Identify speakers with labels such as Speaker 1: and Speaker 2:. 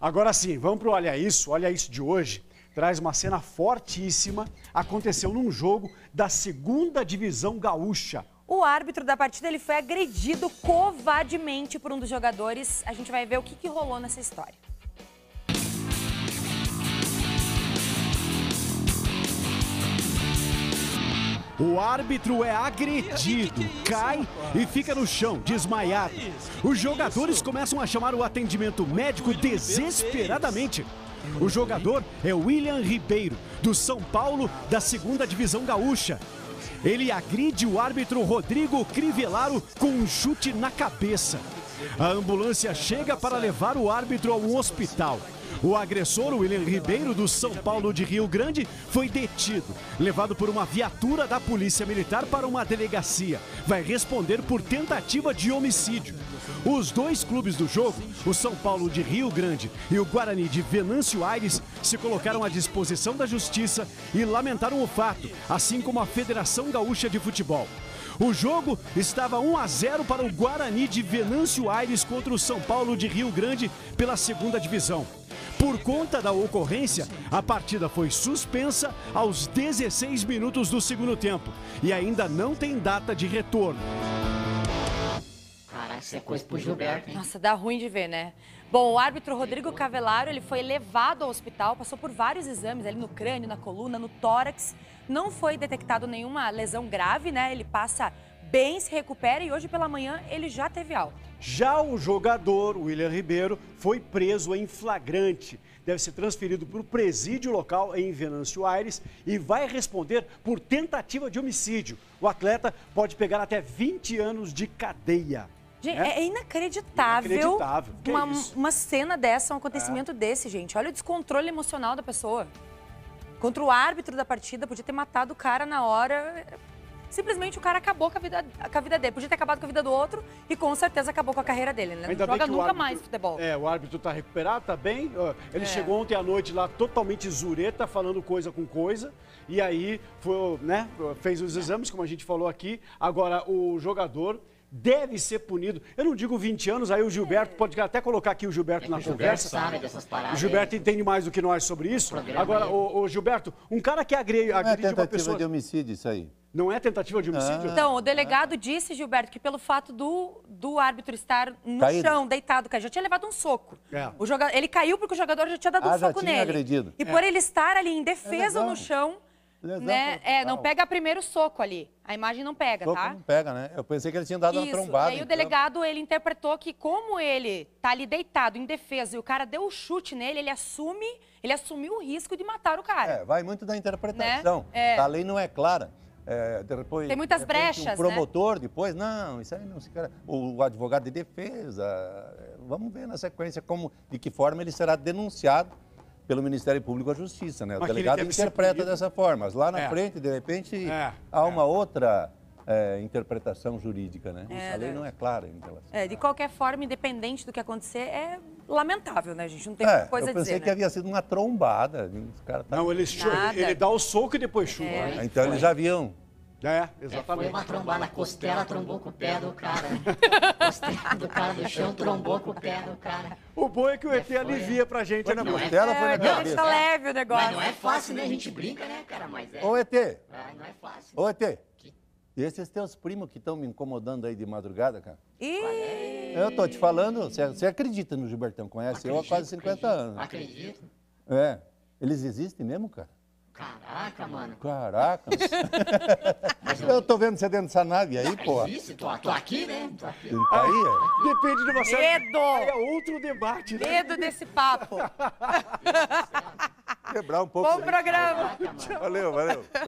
Speaker 1: Agora sim, vamos pro Olha Isso. Olha Isso de hoje traz uma cena fortíssima. Aconteceu num jogo da segunda divisão gaúcha.
Speaker 2: O árbitro da partida ele foi agredido covardemente por um dos jogadores. A gente vai ver o que, que rolou nessa história.
Speaker 1: O árbitro é agredido, cai e fica no chão, desmaiado. Os jogadores começam a chamar o atendimento médico desesperadamente. O jogador é William Ribeiro, do São Paulo, da segunda divisão gaúcha. Ele agride o árbitro Rodrigo Crivellaro com um chute na cabeça. A ambulância chega para levar o árbitro a um hospital. O agressor, William Ribeiro, do São Paulo de Rio Grande, foi detido, levado por uma viatura da Polícia Militar para uma delegacia. Vai responder por tentativa de homicídio. Os dois clubes do jogo, o São Paulo de Rio Grande e o Guarani de Venâncio Aires, se colocaram à disposição da justiça e lamentaram o fato, assim como a Federação Gaúcha de Futebol. O jogo estava 1 a 0 para o Guarani de Venâncio Aires contra o São Paulo de Rio Grande pela segunda divisão. Por conta da ocorrência, a partida foi suspensa aos 16 minutos do segundo tempo e ainda não tem data de retorno.
Speaker 3: Caraca, isso é coisa pro Gilberto, hein?
Speaker 2: Nossa, dá ruim de ver, né? Bom, o árbitro Rodrigo Cavelaro, ele foi levado ao hospital, passou por vários exames ali no crânio, na coluna, no tórax. Não foi detectado nenhuma lesão grave, né? Ele passa bem, se recupera e hoje pela manhã ele já teve alta.
Speaker 1: Já o jogador, William Ribeiro, foi preso em flagrante. Deve ser transferido para o presídio local em Venâncio Aires e vai responder por tentativa de homicídio. O atleta pode pegar até 20 anos de cadeia.
Speaker 2: Gente, é, é inacreditável,
Speaker 1: Inacreditável.
Speaker 2: Uma,
Speaker 1: isso?
Speaker 2: uma cena dessa, um acontecimento desse, gente. Olha o descontrole emocional da pessoa. Contra o árbitro da partida, podia ter matado o cara na hora. Simplesmente o cara acabou com a vida, com a vida dele. Podia ter acabado com a vida do outro e com certeza acabou com a carreira dele. Né? Não
Speaker 1: Ainda bem
Speaker 2: joga
Speaker 1: o
Speaker 2: nunca
Speaker 1: árbitro-
Speaker 2: mais futebol.
Speaker 1: É, o árbitro está recuperado, tá bem. Ele
Speaker 2: É.
Speaker 1: chegou ontem à noite lá totalmente zureta, falando coisa com coisa. E aí foi, né, fez os exames, como a gente falou aqui. Agora, o jogador deve ser punido. Eu não digo 20 anos, aí o Gilberto pode até colocar aqui o Gilberto na
Speaker 3: O Gilberto
Speaker 1: conversa.
Speaker 3: sabe dessas paradas.
Speaker 1: O Gilberto entende mais do que nós sobre isso. Agora,
Speaker 3: aí.
Speaker 1: o, Gilberto, um cara que agride,
Speaker 4: Não é
Speaker 1: agride uma
Speaker 4: tentativa
Speaker 1: pessoa.
Speaker 4: de homicídio isso aí.
Speaker 1: Não é tentativa de homicídio?
Speaker 2: Então, o delegado disse, Gilberto, que pelo fato do, do árbitro estar no
Speaker 4: Caído.
Speaker 2: chão, deitado, que já tinha levado um soco.
Speaker 1: É.
Speaker 2: O joga... Ele caiu porque o jogador já tinha dado
Speaker 4: Ah,
Speaker 2: um
Speaker 4: já
Speaker 2: soco
Speaker 4: tinha
Speaker 2: nele.
Speaker 4: agredido.
Speaker 2: E por ele estar ali em defesa
Speaker 4: lesão.
Speaker 2: no chão,
Speaker 4: Lesão
Speaker 2: né? É, não pega primeiro o soco ali. A imagem não pega,
Speaker 4: Soco
Speaker 2: tá?
Speaker 4: não pega, né? Eu pensei que ele tinha dado uma
Speaker 2: Isso.
Speaker 4: trombada.
Speaker 2: e aí o delegado, ele interpretou que como ele tá ali deitado em defesa e o cara deu o chute nele, ele assume, ele assumiu o risco de matar o cara.
Speaker 4: É, vai muito da interpretação.
Speaker 2: Né? É.
Speaker 4: A lei não é clara. É, depois,
Speaker 2: Tem muitas brechas, né?
Speaker 4: Um promotor depois, não, isso aí não se cara. O advogado de defesa, é, vamos ver na sequência como, de que forma ele será denunciado pelo Ministério Público à Justiça, né? O
Speaker 1: Mas
Speaker 4: delegado interpreta dessa forma, mas lá na
Speaker 1: É.
Speaker 4: frente, de repente,
Speaker 1: É,
Speaker 4: há uma outra é, interpretação jurídica, né?
Speaker 2: É,
Speaker 4: a lei
Speaker 2: né?
Speaker 4: não é clara em relação.
Speaker 2: É, de qualquer forma, independente do que acontecer, é lamentável, né, gente? Não tem
Speaker 4: É,
Speaker 2: muita coisa
Speaker 4: eu
Speaker 2: a
Speaker 4: pensei
Speaker 2: dizer,
Speaker 4: que
Speaker 2: né?
Speaker 4: havia sido uma trombada. Os caras tá...
Speaker 1: Não, ele, ele dá o soco e depois chuta.
Speaker 2: É.
Speaker 1: né?
Speaker 4: Então eles já haviam.
Speaker 1: É,
Speaker 3: É, foi
Speaker 1: exatamente.
Speaker 3: uma trombada, costela trombou com o pé do cara. costela do cara do chão trombou com o pé do cara.
Speaker 1: O bom é que o ET
Speaker 3: foi,
Speaker 1: alivia pra gente, né,
Speaker 3: Não
Speaker 1: meu?
Speaker 3: é
Speaker 4: Costela foi na
Speaker 2: É, deixa leve o negócio.
Speaker 3: Mas não é fácil, né? A gente brinca, né, cara? Mas é.
Speaker 4: Ô, ET,
Speaker 3: Ah, não é fácil.
Speaker 4: ô, ET. E esses teus primos que estão me incomodando aí de madrugada, cara?
Speaker 2: Ih,
Speaker 4: Eu tô te falando, você, acredita no Gilbertão, conhece eu há
Speaker 3: Acredito,
Speaker 4: quase 50
Speaker 3: acredito,
Speaker 4: anos.
Speaker 3: Acredito.
Speaker 4: É. Eles existem mesmo, cara?
Speaker 3: Caraca, mano.
Speaker 4: Caraca. eu tô vendo você dentro dessa nave aí, pô.
Speaker 3: Existe, tô, tô aqui, né? Tô aqui.
Speaker 4: Tá aí, ó.
Speaker 1: Depende de você.
Speaker 2: Medo!
Speaker 1: É outro debate, né?
Speaker 2: medo desse papo.
Speaker 4: Quebrar um pouco.
Speaker 2: Bom programa.
Speaker 4: Valeu, valeu.